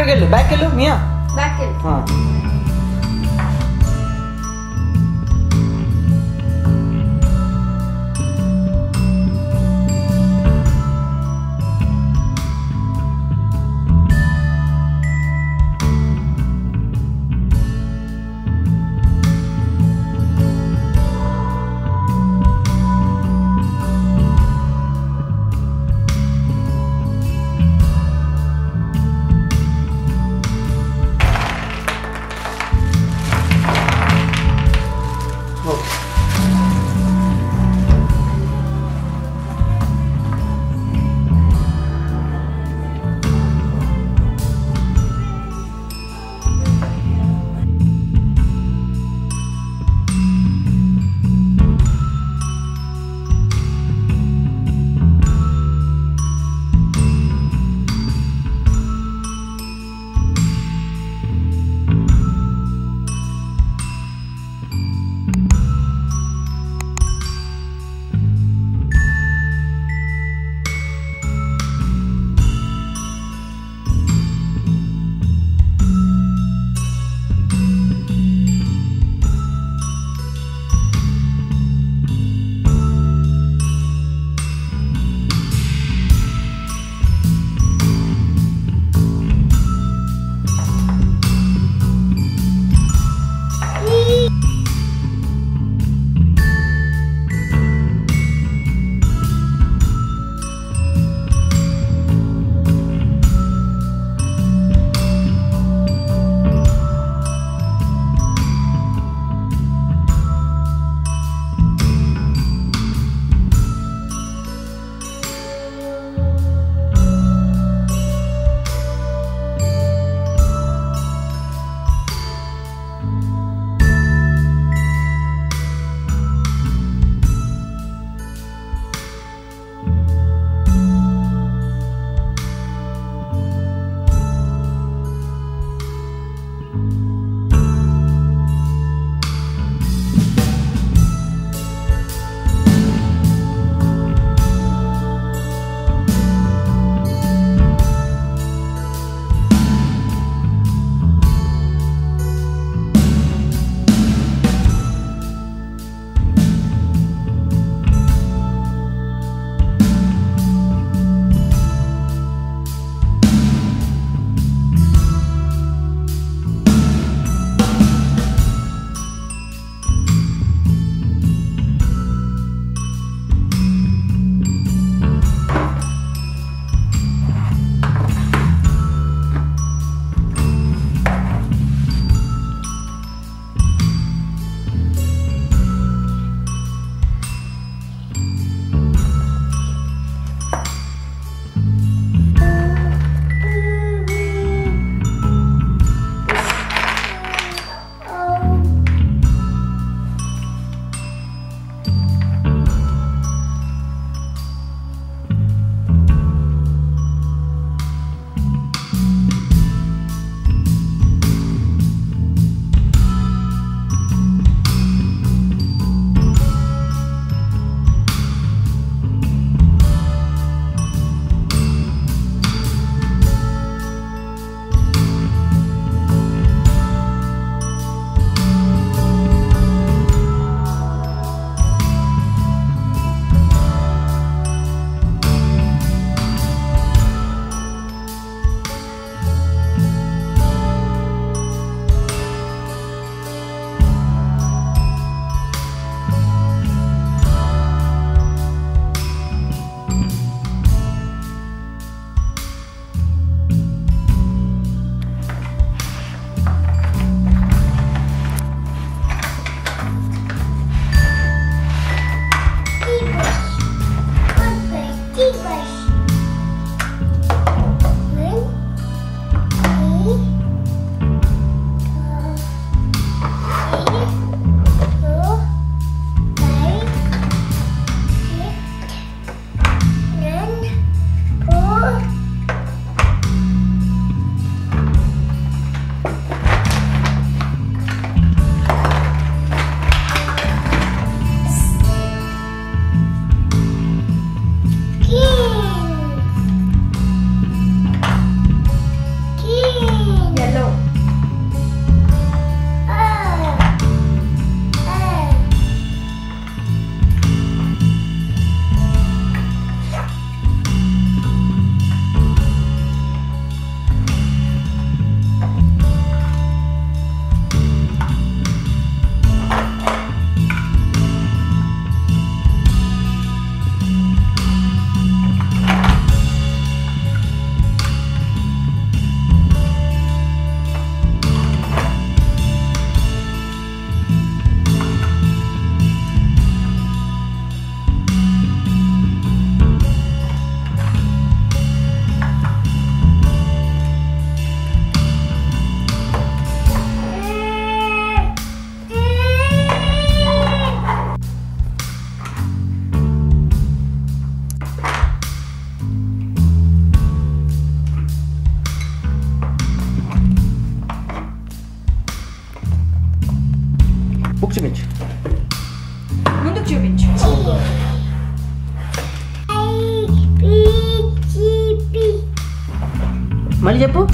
आकर के low back के लो मिया। बैक के लो। हाँ। dziewięć. Mali Depu?